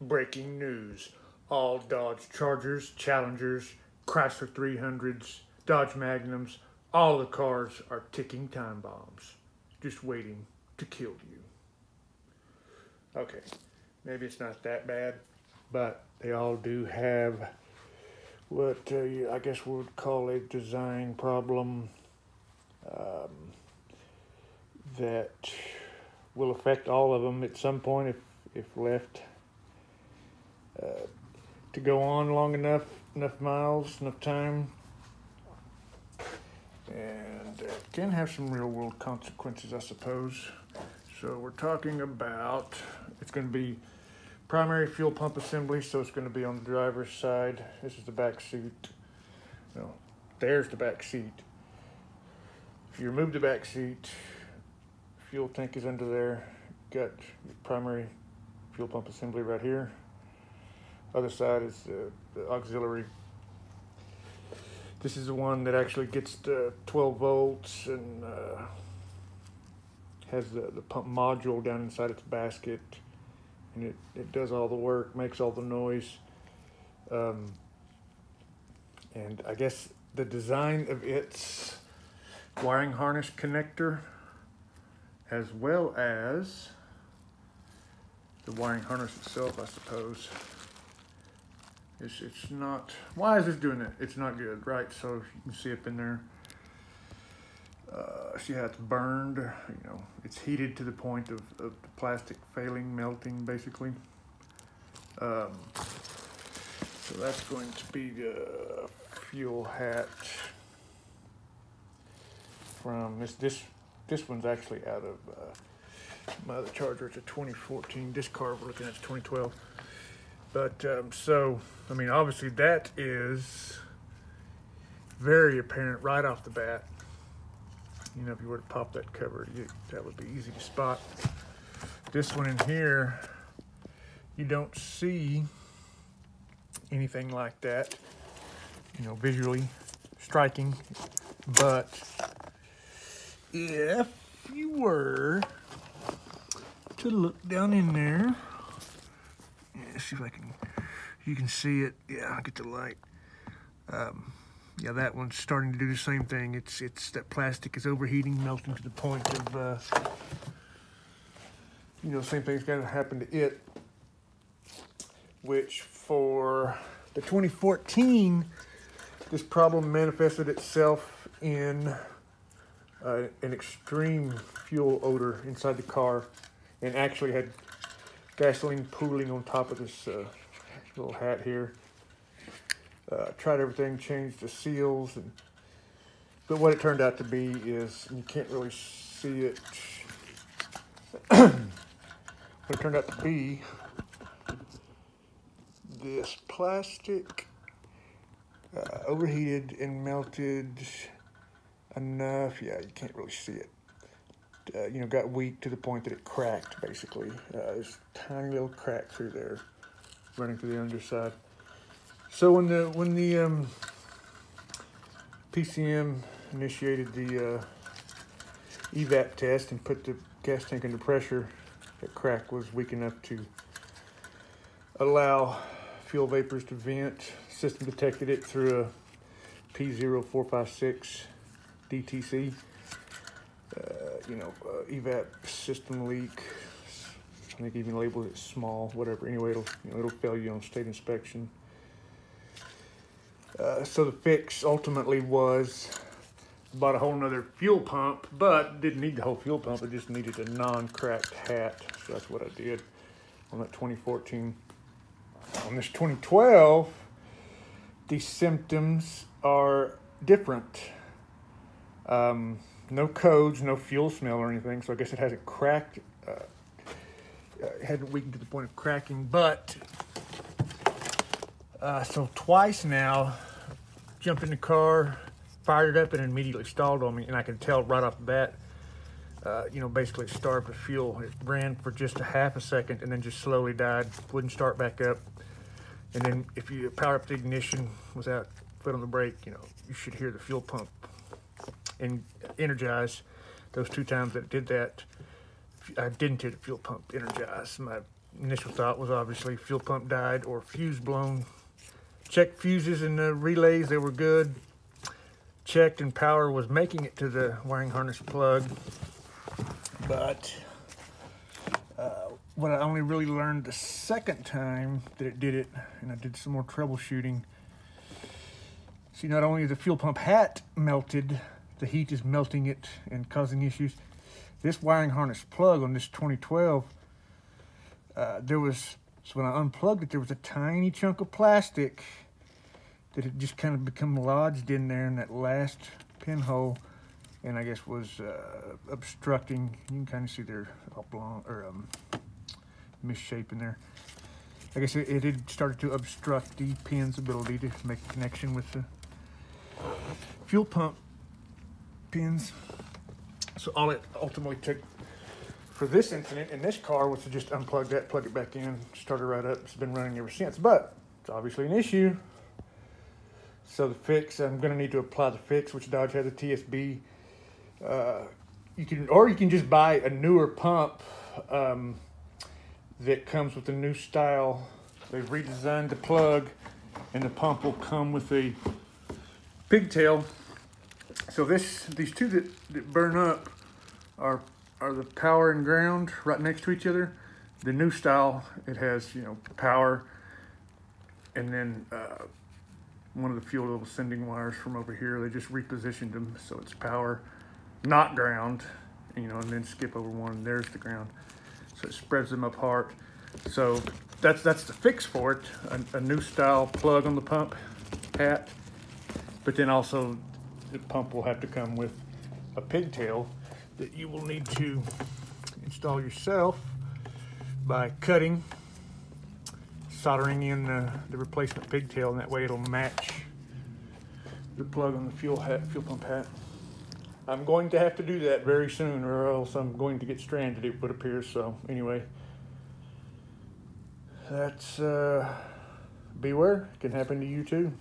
breaking news. All Dodge Chargers, Challengers, Chrysler 300s, Dodge Magnums, all the cars are ticking time bombs, just waiting to kill you. Okay, maybe it's not that bad, but they all do have what uh, I guess we would call a design problem um, that will affect all of them at some point if, if left to go on long enough, enough miles, enough time. And uh, can have some real world consequences, I suppose. So we're talking about, it's going to be primary fuel pump assembly, so it's going to be on the driver's side. This is the back seat. No, there's the back seat. If you remove the back seat, fuel tank is under there. Got your primary fuel pump assembly right here. Other side is the, the auxiliary. This is the one that actually gets the 12 volts and uh, has the, the pump module down inside its basket. And it, it does all the work, makes all the noise. Um, and I guess the design of its wiring harness connector as well as the wiring harness itself, I suppose. It's, it's not, why is this doing it? It's not good, right? So you can see up in there, uh, see how it's burned, you know, it's heated to the point of, of the plastic failing, melting basically. Um, so that's going to be the fuel hatch from this, this, this one's actually out of uh, my other charger. It's a 2014. This car we're looking at is 2012. But um, so, I mean, obviously that is very apparent right off the bat. You know, if you were to pop that cover, you, that would be easy to spot. This one in here, you don't see anything like that, you know, visually striking. But if you were to look down in there, yeah, see if I can, you can see it. Yeah, I'll get the light. Um, yeah, that one's starting to do the same thing. It's it's that plastic is overheating, melting to the point of, uh, you know, same thing's to happen to it. Which for the 2014, this problem manifested itself in uh, an extreme fuel odor inside the car and actually had gasoline pooling on top of this uh, little hat here. Uh, tried everything, changed the seals, and but what it turned out to be is you can't really see it. what it turned out to be this plastic uh, overheated and melted enough. Yeah, you can't really see it. Uh, you know, got weak to the point that it cracked, basically. Uh, there's tiny little crack through there, running through the underside. So when the when the um, PCM initiated the uh, evap test and put the gas tank under pressure, that crack was weak enough to allow fuel vapors to vent. System detected it through a P0456 DTC. Uh, you know, uh, evap system leak. I think even labeled it small, whatever. Anyway, it'll you know, it'll fail you on state inspection. Uh, so the fix ultimately was bought a whole nother fuel pump, but didn't need the whole fuel pump. It just needed a non-cracked hat. So that's what I did on that 2014. On this 2012, the symptoms are different. Um, no codes, no fuel smell or anything, so I guess it hasn't cracked. uh, hadn't weakened to the point of cracking, but uh, so twice now, jumped in the car, fired it up, and immediately stalled on me, and I could tell right off the bat. Uh, you know, basically starved of fuel. It ran for just a half a second and then just slowly died. Wouldn't start back up. And then if you power up the ignition without foot on the brake, you know, you should hear the fuel pump and energize. Those two times that it did that, I didn't hear the fuel pump energize. My initial thought was obviously fuel pump died or fuse blown. Checked fuses and the relays, they were good. Checked and power was making it to the wiring harness plug. But uh, what I only really learned the second time that it did it, and I did some more troubleshooting. See, not only the fuel pump hat melted, the heat is melting it and causing issues. This wiring harness plug on this 2012, uh, there was, so when I unplugged it, there was a tiny chunk of plastic that had just kind of become lodged in there in that last pinhole and I guess was uh, obstructing. You can kind of see their oblong or um, misshapen there. I guess it, it had started to obstruct the pin's ability to make a connection with the fuel pump pins. So all it ultimately took for this incident in this car was to just unplug that, plug it back in, start it right up. It's been running ever since, but it's obviously an issue. So the fix, I'm gonna need to apply the fix, which Dodge has a TSB. Uh, you can, or you can just buy a newer pump um, that comes with a new style. They've redesigned the plug, and the pump will come with a pigtail. So this, these two that, that burn up are are the power and ground right next to each other. The new style, it has you know power, and then uh, one of the fuel level sending wires from over here. They just repositioned them so it's power, not ground, you know, and then skip over one. There's the ground, so it spreads them apart. So that's that's the fix for it. A, a new style plug on the pump hat, but then also the pump will have to come with a pigtail that you will need to install yourself by cutting, soldering in the, the replacement pigtail, and that way it'll match the plug on the fuel hat, fuel pump hat. I'm going to have to do that very soon, or else I'm going to get stranded. It would appear so. Anyway, that's uh, beware. It can happen to you too.